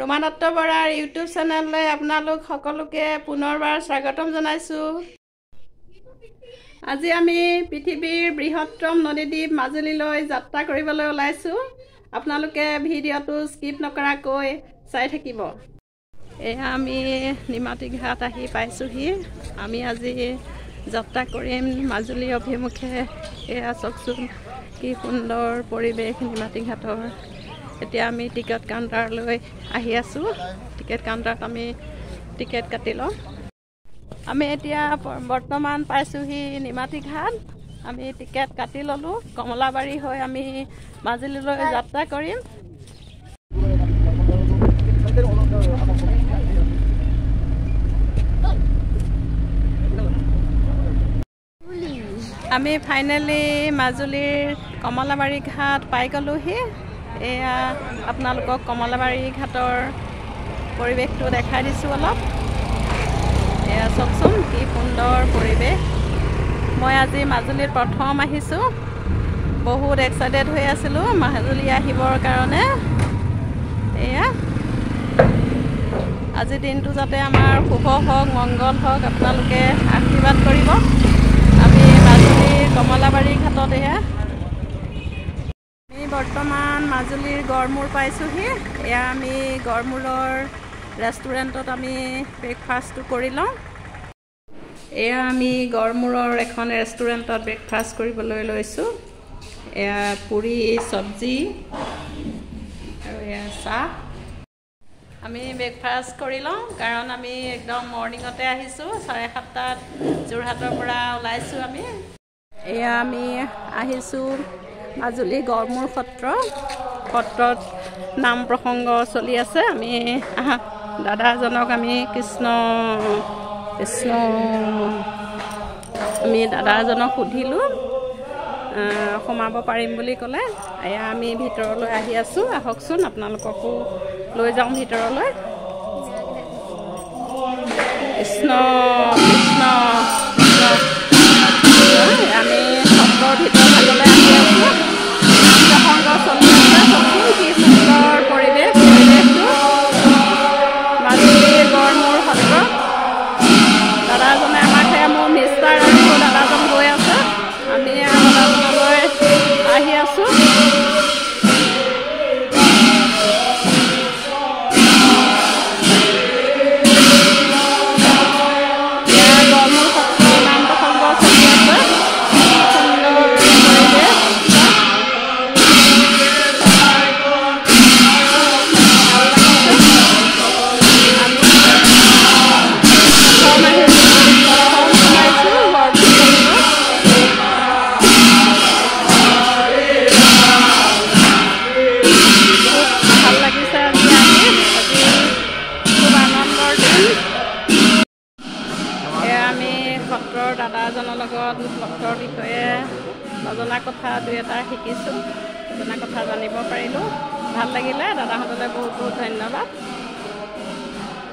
ৰোমানত্ব বৰাৰ ইউটিউব চেনেললৈ আপোনালোক সকলোকে পুনৰবাৰ স্বাগতম জনাইছোঁ। আজি আমি পৃথিৱীৰ বৃহত্তম নদীদ্বীপ মাজুলীলৈ যাত্ৰা কৰিবলৈ ওলাইছোঁ। আপোনালোকে ভিডিঅ'টো স্কিপ নকৰাকৈ চাই থাকিব। এয়া আমি নিমাতী ঘাট আহি পাইছোঁহি। আমি আজি যাত্ৰা কৰিম মাজুলী অভিমুখে। এয়া চাওকচোন কি সুন্দৰ পৰিৱেশ নিমাতী ঘাটৰ। এতিয়া আমি টিকেট কাউণ্টাৰলৈ আহি আছোঁ। টিকেট কাউণ্টাৰত আমি টিকেট কাটি লওঁ। আমি এতিয়া বৰ্তমান পাইছোঁহি নিমাতী ঘাট। আমি টিকেট কাটি ল'লোঁ। কমলাবাৰী হৈ আমি মাজুলীলৈ যাত্ৰা কৰিম। আমি ফাইনেলি মাজুলীৰ কমলাবাৰী ঘাট পাই গ'লোহি। এয়া আপোনালোকক কমলাবাৰী ঘাটৰ পৰিৱেশটো দেখাই দিছোঁ অলপ। এয়া চাওকচোন কি সুন্দৰ পৰিৱেশ। মই আজি মাজুলীত প্ৰথম আহিছোঁ। বহুত এক্সাইটেড হৈ আছিলোঁ মাজুলী আহিবৰ কাৰণে। এয়া। আজিৰ দিনটো যাতে আমাৰ শুভ হওক মংগল হওক আপোনালোকে আশীৰ্বাদ কৰিব। আমি মাজুলীৰ কমলাবাৰী ঘাটত এয়া বৰ্তমান মাজুলীৰ গড়মূৰ পাইছোঁহি। এয়া আমি গড়মূৰৰ ৰেষ্টুৰেণ্টত আমি ব্ৰেকফাষ্টটো কৰি লওঁ। এয়া আমি গড়মূৰৰ এখন ৰেষ্টুৰেণ্টত ব্ৰেকফাষ্ট কৰিবলৈ লৈছোঁ। এয়া পুৰি চব্জি আৰু এয়া চাহ। আমি ব্ৰেকফাষ্ট কৰি লওঁ কাৰণ আমি একদম মৰ্ণিঙতে আহিছোঁ। চাৰে সাতটাত যোৰহাটৰ পৰা ওলাইছোঁ আমি। এয়া আমি আহিছোঁ মাজুলী গড়মূৰ সত্ৰ। সত্ৰত নাম প্ৰসংগ চলি আছে। আমি দাদাজনক আমি কৃষ্ণ কৃষ্ণ আমি দাদা এজনক সুধিলোঁ সোমাব পাৰিম বুলি ক'লে। এয়া আমি ভিতৰলৈ আহি আছোঁ। আহকচোন আপোনালোককো লৈ যাওঁ ভিতৰলৈ। কৃষ্ণ কৃষ্ণ।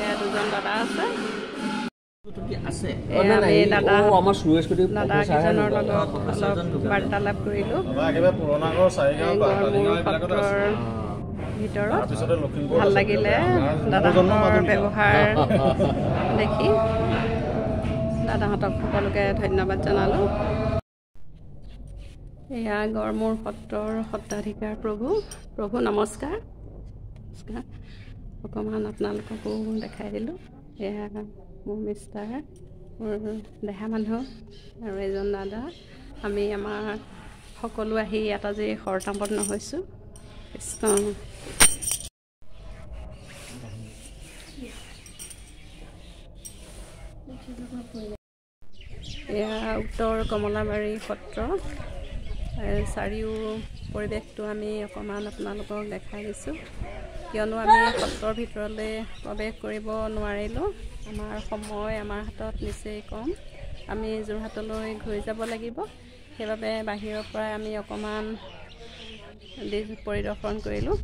এয়া দুজন দাদা আছে আমাৰ সুৰেশ লগত অলপ বাৰ্তালাপ কৰিলোঁ ভিতৰত ভাল। লাগিলে দাদাহঁতৰ। ব্যৱহাৰ দেখি দাদাহঁতক সকলোকে ধন্যবাদ জনালোঁ এয়া গড়মূৰ সত্ৰৰ সত্ৰাধিকাৰ প্ৰভু প্ৰভু নমস্কাৰ নমস্কাৰ অকণমান আপোনালোককো দেখাই দিলোঁ। এয়া মোৰ মিষ্টাৰ মোৰ দেহা মানুহ আৰু এজন দাদা। আমি আমাৰ সকলো আহি ইয়াত আজি সৰ্তাপন্ন হৈছোঁ কৃষ্ণ এয়া উত্তৰ কমলাবাৰী সত্ৰ। চাৰিও পৰিৱেশটো আমি অকণমান আপোনালোকক দেখাই দিছোঁ। কিয়নো আমি সত্ৰৰ ভিতৰলৈ প্ৰৱেশ কৰিব নোৱাৰিলোঁ। আমাৰ সময় আমাৰ হাতত নিচেই কম। আমি যোৰহাটলৈ ঘূৰি যাব লাগিব। সেইবাবে বাহিৰৰ পৰাই আমি অকণমান দিশ পৰিদৰ্শন কৰিলোঁ।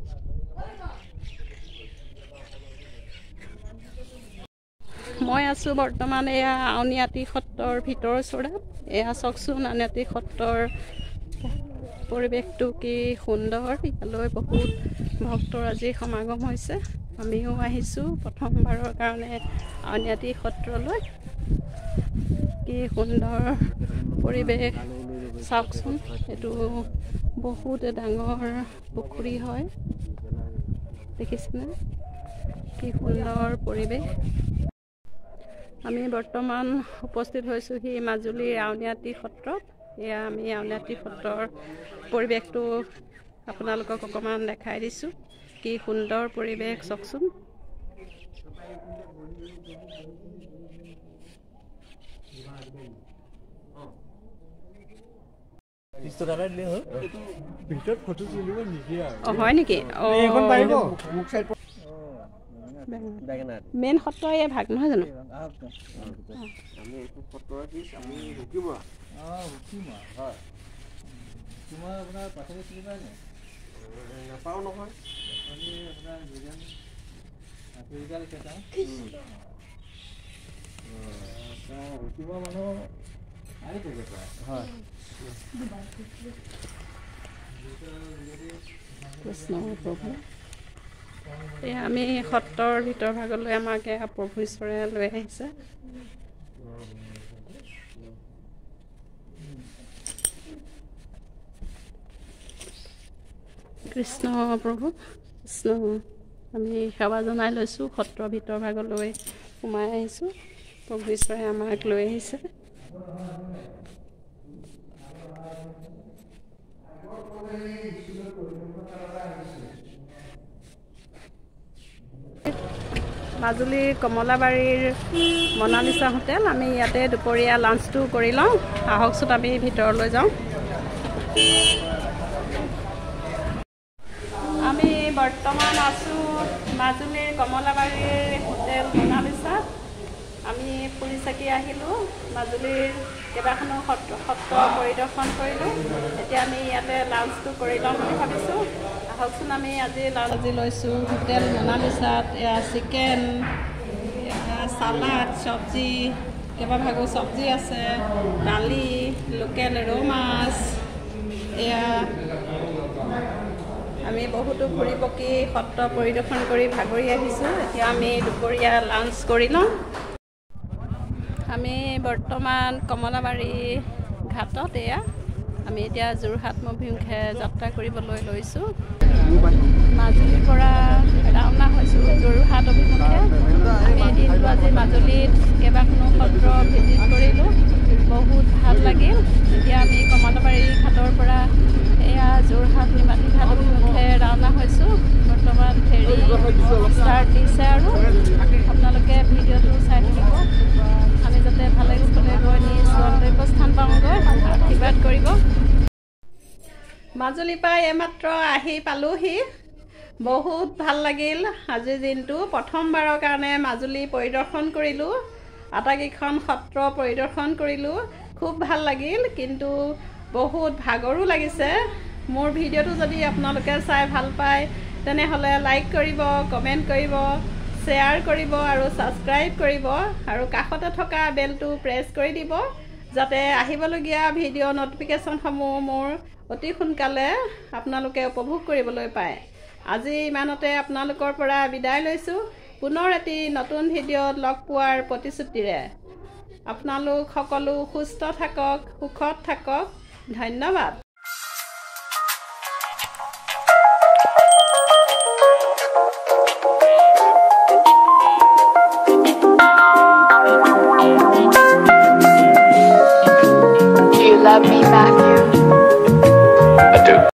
মই আছোঁ বৰ্তমান এয়া আউনীআটী সত্ৰৰ ভিতৰ চোৰাত এয়া চাওকচোন আউনীআটী সত্ৰৰ পৰিৱেশটো কি সুন্দৰ। ইয়ালৈ বহুত ভক্তৰ আজি সমাগম হৈছে। আমিও আহিছোঁ প্ৰথমবাৰৰ কাৰণে আউনীআটী সত্ৰলৈ। কি সুন্দৰ পৰিৱেশ। চাওকচোন এইটো বহুত ডাঙৰ পুখুৰী হয়। দেখিছেনে? কি সুন্দৰ পৰিৱেশ। আমি বৰ্তমান উপস্থিত হৈছোঁহি মাজুলীৰ আউনীআটী সত্ৰত এয়া আমি আউনীআটী সত্ৰৰ পৰিৱেশটো আপোনালোকক অকণমান দেখাই দিছোঁ। কি সুন্দৰ পৰিৱেশ চাওকচোন। হয় নেকি? মেইন সত্ৰ এই ভাগ নহয় জানো? তোমাৰ আপোনাৰ নাপাওঁ নহয়। আমি সত্ৰৰ ভিতৰ ভাগলৈ আমাক এয়া প্ৰভু ঈশ্বৰে লৈ আহিছে। কৃষ্ণ প্ৰভু কৃষ্ণ আমি সেৱা জনাই লৈছোঁ সত্ৰৰ ভিতৰ ভাগলৈ সোমাই আহিছোঁ। প্ৰভু ঈশ্বৰে আমাক লৈ আহিছে। মাজুলীৰ কমলাবাৰীৰ মনালিচা হোটেল আমি ইয়াতে দুপৰীয়া লাঞ্চটো কৰি লওঁ। আহকচোন আমি ভিতৰলৈ যাওঁ আমি বৰ্তমান আছোঁ মাজুলীৰ কমলাবাৰীৰ হোটেল মনালিচাত আমি ফুৰি চাকি আহিলোঁ মাজুলীৰ কেইবাখনো সত্ৰ সত্ৰ পৰিদৰ্শন কৰিলোঁ। এতিয়া আমি ইয়াতে লাঞ্চটো কৰি ল'ম বুলি ভাবিছোঁ। আহকচোন আমি আজি লাঞ্চ আজি লৈছোঁ হোটেল মনালিচাত এয়া চিকেন চালাড চব্জি কেইবাভাগো চব্জি আছে দালি লোকেল ৰৌ মাছ এয়া আমি বহুতো ফুৰি পকি সত্ৰ পৰিদৰ্শন কৰি ভাগৰি আহিছোঁ। এতিয়া আমি দুপৰীয়া লাঞ্চ কৰি লওঁ। আমি বৰ্তমান কমলাবাৰী ঘাটত এয়া। আমি এতিয়া যোৰহাট অভিমুখে যাত্ৰা কৰিবলৈ লৈছোঁ। মাজুলীৰ পৰা ৰাওনা হৈছোঁ যোৰহাট অভিমুখে। আমি দিনটো আজি মাজুলীত কেইবাখনো সত্ৰ ভিজিট কৰিলোঁ। বহুত ভাল লাগিল। এতিয়া আমি কমলাবাৰী ঘাটৰ পৰা এয়া যোৰহাট নিমাতী ঘাট অভিমুখে ৰাওনা হৈছোঁ বৰ্তমান ফেৰী ষ্টাৰ্ট দিছে আৰু আপোনালোকে ভিডিঅ'টো চাই থাকিব আমি যাতে ভালে কুশলে গৈ নিজ গন্তব্যস্থান পাওঁগৈ আশীৰ্বাদ কৰিব মাজুলীৰ পৰা এইমাত্ৰ আহি পালোহি। বহুত ভাল লাগিল আজিৰ দিনটো। প্ৰথমবাৰৰ কাৰণে মাজুলী পৰিদৰ্শন কৰিলোঁ। আটাইকেইখন সত্ৰ পৰিদৰ্শন কৰিলোঁ। খুব ভাল লাগিল কিন্তু বহুত ভাগৰো লাগিছে। মোৰ ভিডিঅ'টো যদি আপোনালোকে চাই ভাল পায় তেনেহ'লে লাইক কৰিব কমেণ্ট কৰিব শ্বেয়াৰ কৰিব আৰু ছাবস্ক্ৰাইব কৰিব। আৰু কাষতে থকা বেলটো প্ৰেছ কৰি দিব। যাতে আহিবলগীয়া ভিডিঅ' ন'টিফিকেশ্যনসমূহ মোৰ অতি সোনকালে আপোনালোকে উপভোগ কৰিবলৈ পায়। আজি ইমানতে আপোনালোকৰ পৰা বিদায় লৈছোঁ। পুনৰ এটি নতুন ভিডিঅ'ত লগ পোৱাৰ প্ৰতিশ্ৰুতিৰে। আপোনালোক সকলো সুস্থ থাকক সুখত থাকক। ধন্যবাদ।